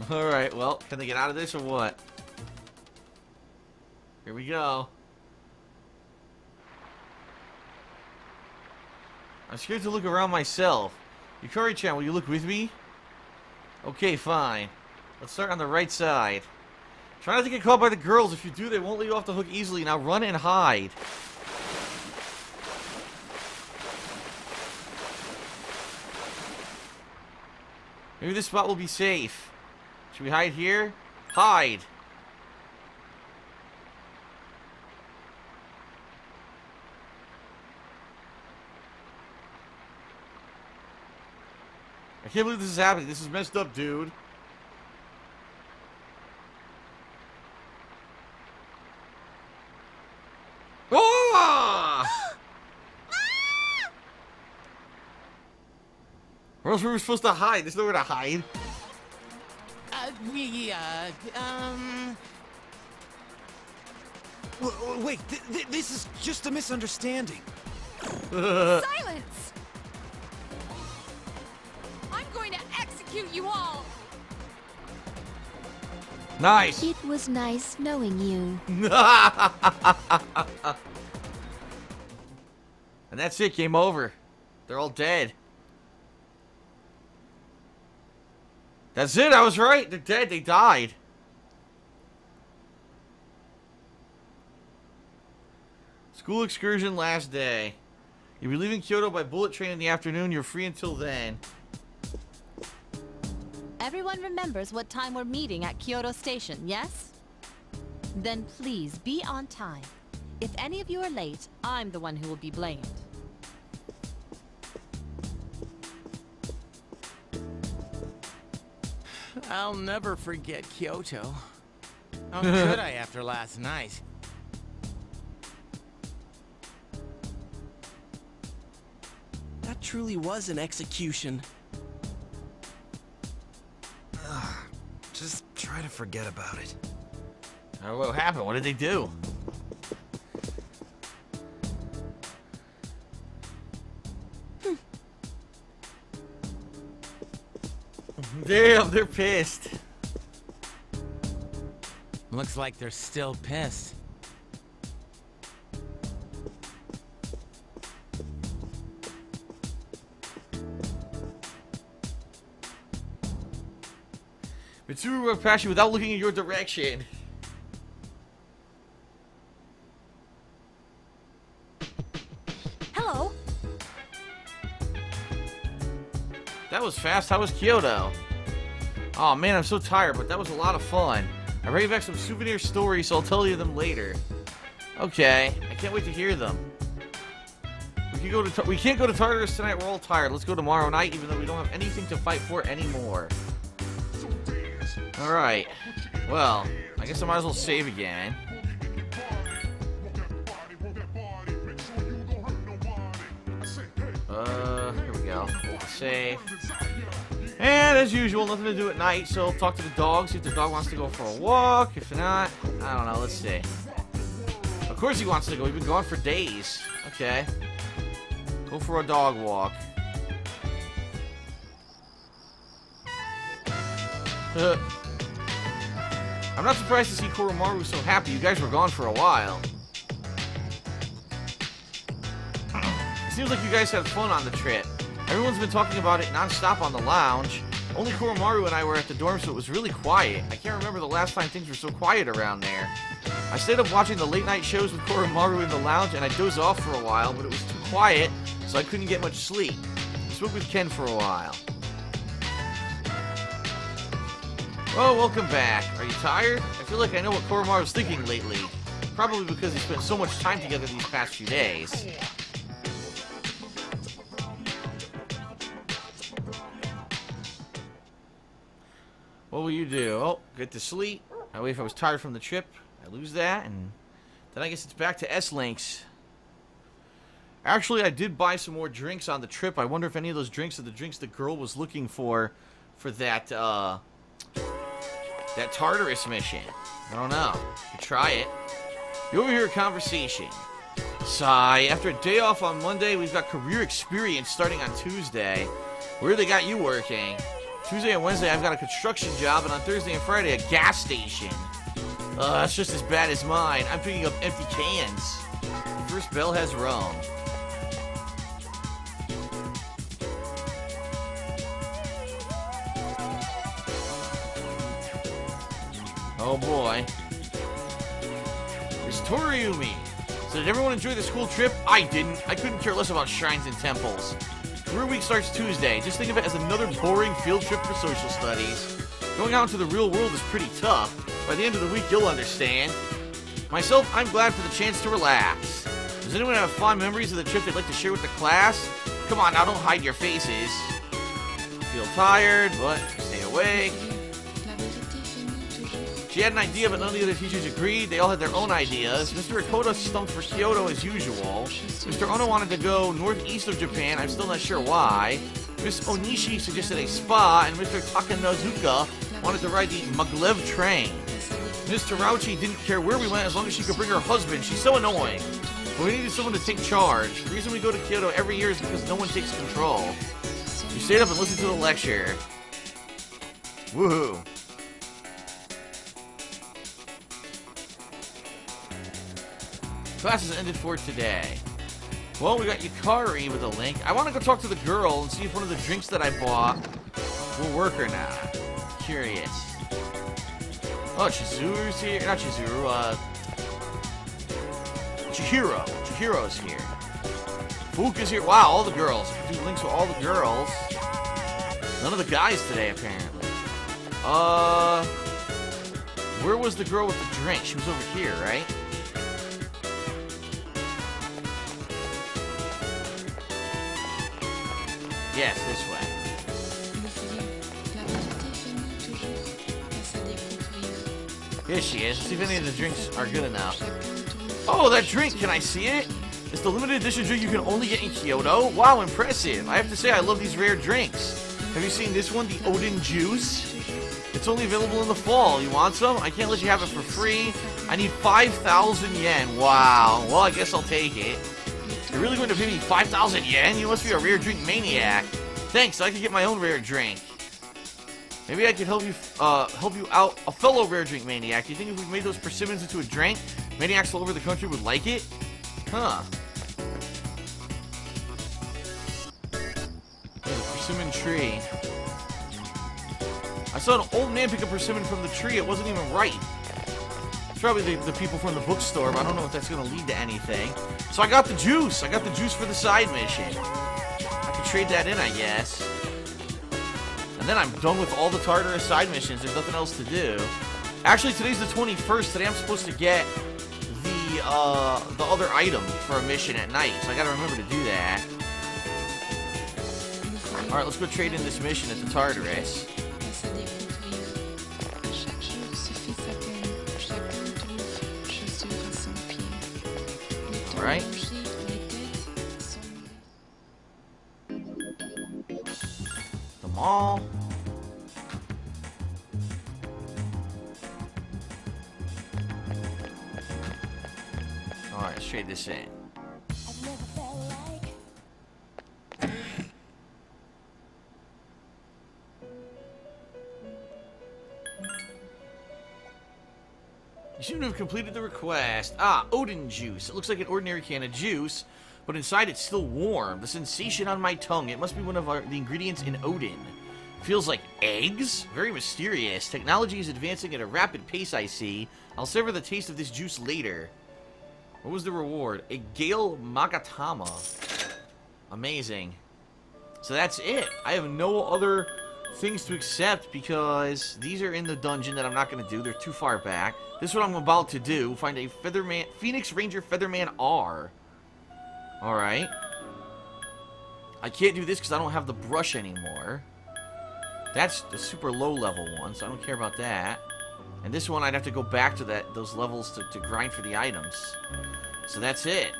Alright, well, can they get out of this or what? Here we go. I'm scared to look around myself. Yukari-chan, will you look with me? Okay, fine. Let's start on the right side. Try not to get caught by the girls. If you do, they won't let you off the hook easily. Now run and hide. Maybe this spot will be safe. Should we hide here? Hide! I can't believe this is happening. This is messed up, dude. Oh! Where else were we supposed to hide? There's nowhere to hide. Uh, we, uh, um... W w- wait, th th this is just a misunderstanding. Silence! I'm going to execute you all! Nice. It was nice knowing you. and that's it. Game over. They're all dead. That's it. I was right. They're dead. They died. School excursion last day. You'll be leaving Kyoto by bullet train in the afternoon. You're free until then. Everyone remembers what time we're meeting at Kyoto Station, yes? Then please be on time. If any of you are late, I'm the one who will be blamed. I'll never forget Kyoto. How could I after last night? That truly was an execution. Just try to forget about it. Uh, what happened? What did they do? Damn, they're pissed. Looks like they're still pissed. Mitsuru will pass you without looking in your direction. Hello? That was fast. How was Kyoto? Oh man, I'm so tired, but that was a lot of fun. I bring back some souvenir stories, so I'll tell you them later. Okay, I can't wait to hear them. We can go to we can't go to Tartarus tonight. We're all tired. Let's go tomorrow night, even though we don't have anything to fight for anymore. All right. Well, I guess I might as well save again. Uh, here we go. Save. And as usual, nothing to do at night, so I'll talk to the dog, see if the dog wants to go for a walk. If not, I don't know, let's see. Of course he wants to go, we've been gone for days. Okay. Go for a dog walk. I'm not surprised to see Koromaru so happy. You guys were gone for a while. Seems like you guys had fun on the trip. Everyone's been talking about it non-stop on the lounge. Only Koromaru and I were at the dorm, so it was really quiet. I can't remember the last time things were so quiet around there. I stayed up watching the late night shows with Koromaru in the lounge, and I dozed off for a while, but it was too quiet, so I couldn't get much sleep. I spoke with Ken for a while. Well, welcome back. Are you tired? I feel like I know what Koromaru's thinking lately. Probably because he spent so much time together these past few days. Will you do? Oh, get to sleep. That way, if I was tired from the trip, I lose that, and then I guess it's back to S-Links. Actually, I did buy some more drinks on the trip. I wonder if any of those drinks are the drinks the girl was looking for for that, uh, that Tartarus mission. I don't know. Try it. You overhear a conversation. Sigh. After a day off on Monday, we've got career experience starting on Tuesday. Where they got you working? Tuesday and Wednesday, I've got a construction job, and on Thursday and Friday, a gas station. Uh, that's just as bad as mine. I'm picking up empty cans. First bell has rung. Oh boy. It's Toriumi. So did everyone enjoy the school trip? I didn't. I couldn't care less about shrines and temples. Career week starts Tuesday. Just think of it as another boring field trip for social studies. Going out into the real world is pretty tough. By the end of the week, you'll understand. Myself, I'm glad for the chance to relax. Does anyone have fond memories of the trip they'd like to share with the class? Come on now, don't hide your faces. Feel tired, but stay awake. She had an idea, but none of the other teachers agreed. They all had their own ideas. Mr. Ekoda stumped for Kyoto as usual. Mr. Ono wanted to go northeast of Japan. I'm still not sure why. Miss Onishi suggested a spa, and Mr. Takanazuka wanted to ride the maglev train. Miss Terauchi didn't care where we went as long as she could bring her husband. She's so annoying. But we needed someone to take charge. The reason we go to Kyoto every year is because no one takes control. You stayed up and listened to the lecture. Woohoo. Classes ended for today. Well, we got Yukari with a link. I want to go talk to the girl and see if one of the drinks that I bought will work or not. Curious. Oh, Chizuru's here. Not Chizuru, uh... Chihiro. Chihiro's here. Fook is here. Wow, all the girls. I can do links with all the girls. None of the guys today, apparently. Uh... Where was the girl with the drink? She was over here, right? Yes, this way. Here she is. See if any of the drinks are good enough. Oh, that drink! Can I see it? It's the limited edition drink you can only get in Kyoto. Wow, impressive. I have to say, I love these rare drinks. Have you seen this one, the Odin Juice? It's only available in the fall. You want some? I can't let you have it for free. I need 5,000 yen. Wow. Well, I guess I'll take it. You're really going to pay me 5,000 yen? You must be a rare drink maniac. Thanks, I can get my own rare drink. Maybe I could help you uh, help you out, a fellow rare drink maniac. Do you think if we made those persimmons into a drink, maniacs all over the country would like it? Huh. There's a persimmon tree. I saw an old man pick a persimmon from the tree. It wasn't even ripe. Probably the, the people from the bookstore, but I don't know if that's going to lead to anything. So I got the juice. I got the juice for the side mission. I could trade that in, I guess. And then I'm done with all the Tartarus side missions. There's nothing else to do. Actually, today's the 21st. Today I'm supposed to get the uh, the other item for a mission at night. So I gotta remember to do that. Alright, let's go trade in this mission at the Tartarus. Alright. The mall. Alright, trade this in. Completed the request. Ah, Odin juice. It looks like an ordinary can of juice, but inside it's still warm. The sensation on my tongue. It must be one of our, the ingredients in Odin. Feels like eggs? Very mysterious. Technology is advancing at a rapid pace, I see. I'll savor the taste of this juice later. What was the reward? A Gale Magatama. Amazing. So that's it. I have no other things to accept because these are in the dungeon that I'm not going to do. They're too far back. This is what I'm about to do. Find a Featherman, Phoenix Ranger Featherman R. Alright. I can't do this because I don't have the brush anymore. That's the super low level one, so I don't care about that. And this one, I'd have to go back to that those levels to, to grind for the items. So that's it.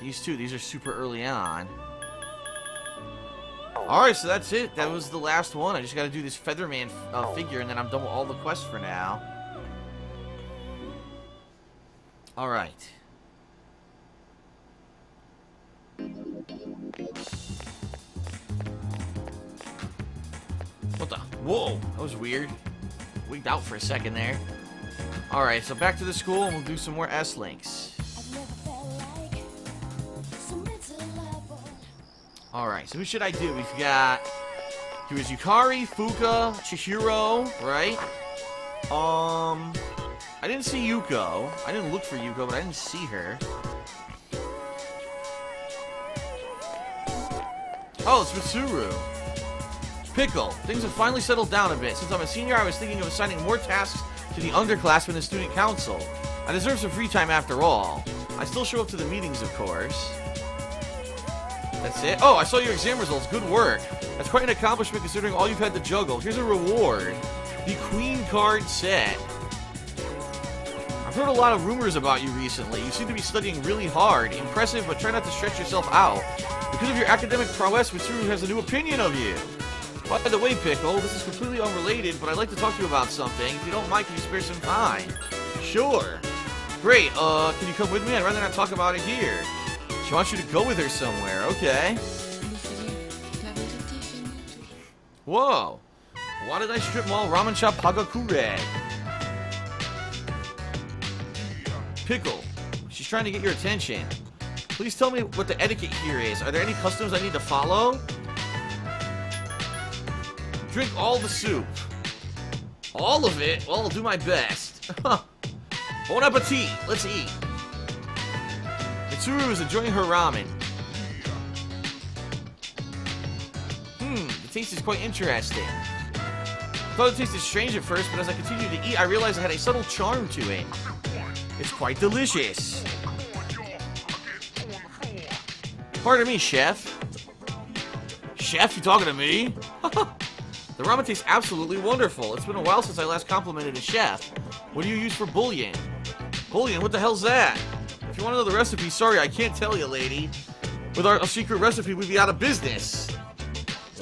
These two, these are super early on. Alright, so that's it. That was the last one. I just gotta do this Featherman uh, figure, and then I'm done with all the quests for now. Alright. What the Whoa, that was weird. Wigged out for a second there. Alright, so back to the school and we'll do some more S-Links. Alright, so who should I do? We've got... There was Yukari, Fuuka, Chihiro, right? Um... I didn't see Yuko. I didn't look for Yuko, but I didn't see her. Oh, it's Mitsuru. Pickle. Things have finally settled down a bit. Since I'm a senior, I was thinking of assigning more tasks to the underclassmen and student council. I deserve some free time after all. I still show up to the meetings, of course. That's it? Oh, I saw your exam results. Good work. That's quite an accomplishment considering all you've had to juggle. Here's a reward. The Queen card set. I've heard a lot of rumors about you recently. You seem to be studying really hard. Impressive, but try not to stretch yourself out. Because of your academic prowess, Mitsuru has a new opinion of you. By the way, Pickle, this is completely unrelated, but I'd like to talk to you about something. If you don't mind, can you spare some time? Sure. Great, uh, can you come with me? I'd rather not talk about it here. She wants you to go with her somewhere, okay. Whoa. Why did I strip mall ramen shop Hagakure? Pickle, she's trying to get your attention. Please tell me what the etiquette here is. Are there any customs I need to follow? Drink all the soup. All of it? Well, I'll do my best. bon appetit. Let's eat. Mitsuru is enjoying her ramen. Hmm, the taste is quite interesting. I thought it tasted strange at first, but as I continued to eat, I realized it had a subtle charm to it. It's quite delicious. Pardon me, chef. Chef, you talking to me? the ramen tastes absolutely wonderful. It's been a while since I last complimented a chef. What do you use for bouillon? Bouillon? What the hell's that? If you want to know the recipe, sorry, I can't tell you, lady. With our secret recipe, we'd be out of business.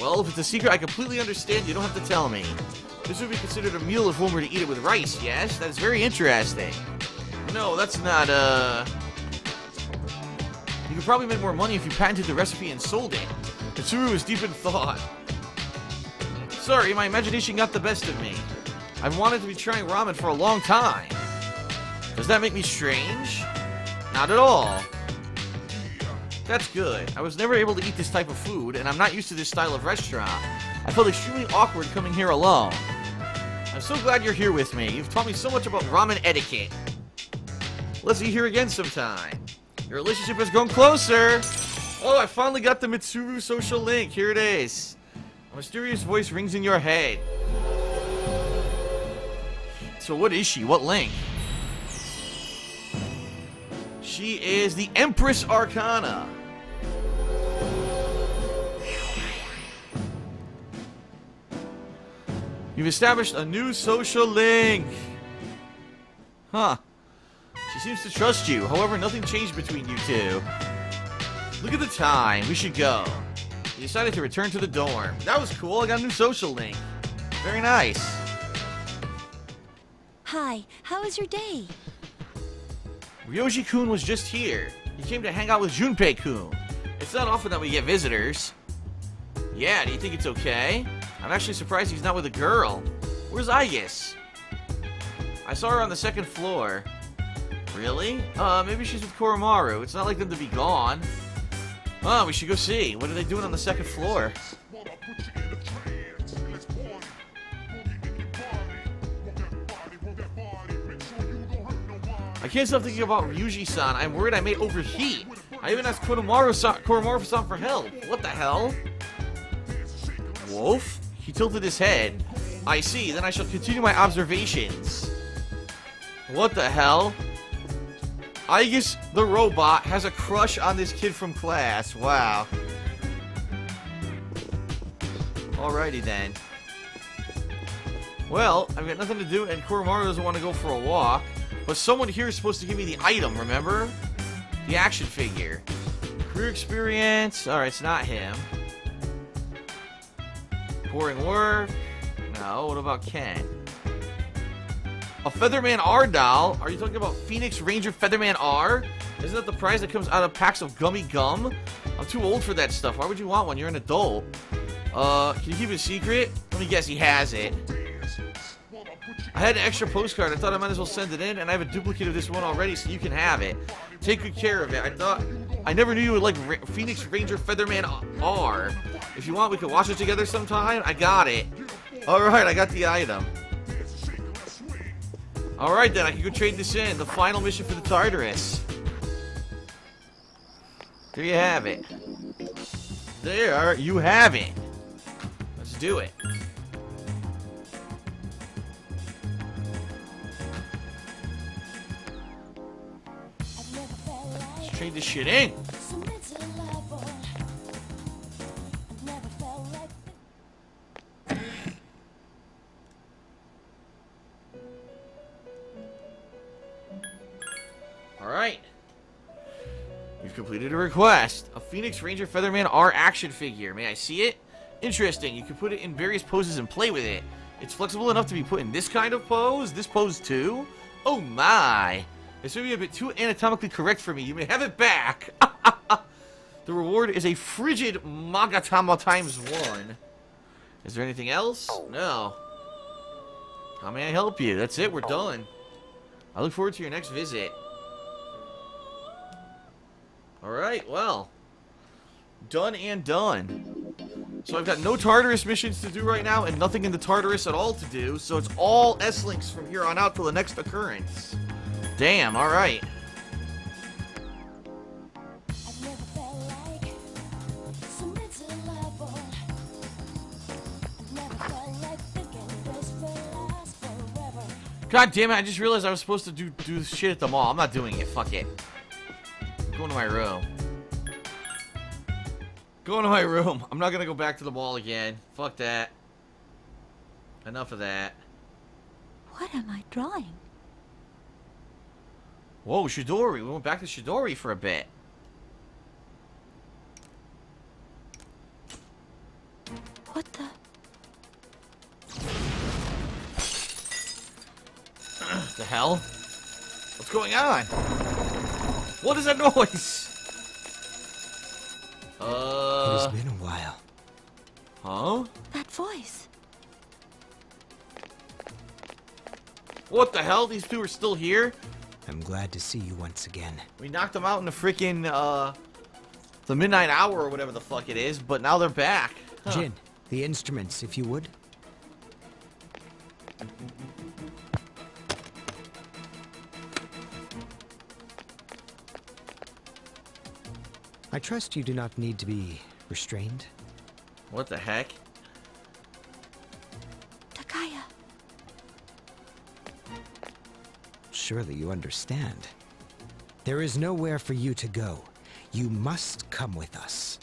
Well, if it's a secret, I completely understand. You don't have to tell me. This would be considered a meal if one were to eat it with rice, yes? That is very interesting. No, that's not, uh... You could probably make more money if you patented the recipe and sold it. Mitsuru is deep in thought. Sorry, my imagination got the best of me. I've wanted to be trying ramen for a long time. Does that make me strange? Not at all. That's good. I was never able to eat this type of food, and I'm not used to this style of restaurant. I felt extremely awkward coming here alone. I'm so glad you're here with me. You've taught me so much about ramen etiquette. Let's eat here again sometime. Your relationship has grown closer. Oh, I finally got the Mitsuru social link. Here it is. A mysterious voice rings in your head. So what is she? What link? She is the Empress Arcana. You've established a new social link. Huh. She seems to trust you. However, nothing changed between you two. Look at the time. We should go. You decided to return to the dorm. That was cool. I got a new social link. Very nice. Hi, how was your day? Ryoji-kun was just here. He came to hang out with Junpei-kun. It's not often that we get visitors. Yeah, do you think it's okay? I'm actually surprised he's not with a girl. Where's Aigis? I saw her on the second floor. Really? Uh, maybe she's with Koromaru. It's not like them to be gone. Oh, we should go see. What are they doing on the second floor? Can't stop thinking about Ryoji-san. I'm worried I may overheat. I even asked Koromaru-san Koromaru for help. What the hell? Wolf? He tilted his head. I see. Then I shall continue my observations. What the hell? Aigis the robot has a crush on this kid from class. Wow. Alrighty then. Well, I've got nothing to do, and Koromaru doesn't want to go for a walk. But someone here is supposed to give me the item, remember? The action figure. Career experience. Alright, it's not him. Boring work. No, what about Ken? A Featherman R doll? Are you talking about Phoenix Ranger Featherman R? Isn't that the prize that comes out of packs of gummy gum? I'm too old for that stuff. Why would you want one? You're an adult. Uh, can you keep it a secret? Let me guess, he has it. I had an extra postcard. I thought I might as well send it in, and I have a duplicate of this one already, so you can have it. Take good care of it. I thought... I never knew you would like Ra Phoenix Ranger Featherman R. If you want, we could watch it together sometime. I got it. Alright, I got the item. Alright then, I can go trade this in. The final mission for the Tartarus. There you have it. There, you have it. Let's do it. Trade this shit in. Alright. You've completed a request. A Phoenix Ranger Featherman R action figure. May I see it? Interesting. You can put it in various poses and play with it. It's flexible enough to be put in this kind of pose, this pose too. Oh my. This may be a bit too anatomically correct for me. You may have it back. the reward is a frigid Magatama times one. Is there anything else? No. How may I help you? That's it. We're done. I look forward to your next visit. Alright, well. Done and done. So I've got no Tartarus missions to do right now, and nothing in the Tartarus at all to do, so it's all S-Links from here on out till the next occurrence. Damn, alright. God damn it, I just realized I was supposed to do, do shit at the mall. I'm not doing it, fuck it. I'm going to my room. Going to my room. I'm not gonna go back to the mall again. Fuck that. Enough of that. What am I drawing? Whoa, Chidori. We went back to Chidori for a bit. What the? the hell? What's going on? What is that noise? Uh. It Uh, has been a while. huh? That voice. What the hell? These two are still here? I'm glad to see you once again. We knocked them out in the freaking, uh, the midnight hour or whatever the fuck it is, but now they're back. Huh. Jin, the instruments, if you would. I trust you do not need to be restrained. What the heck? Surely you understand. There is nowhere for you to go. You must come with us.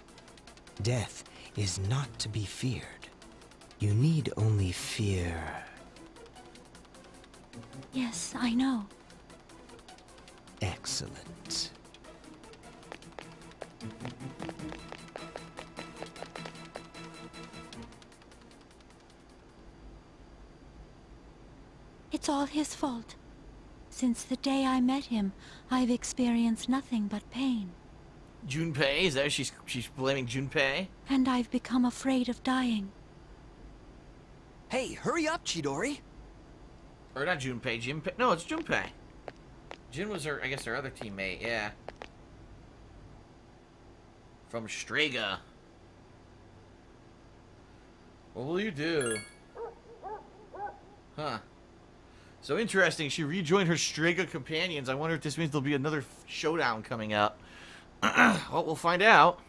Death is not to be feared. You need only fear. Yes, I know. Excellent. It's all his fault. Since the day I met him, I've experienced nothing but pain. Junpei? Is that she's she's blaming Junpei? And I've become afraid of dying. Hey, hurry up, Chidori. Or not Junpei, Junpei. No, it's Junpei. Jin was her, I guess, her other teammate. Yeah. From Strega. What will you do? Huh. So interesting. She rejoined her Strega companions. I wonder if this means there'll be another showdown coming up. well, we'll find out.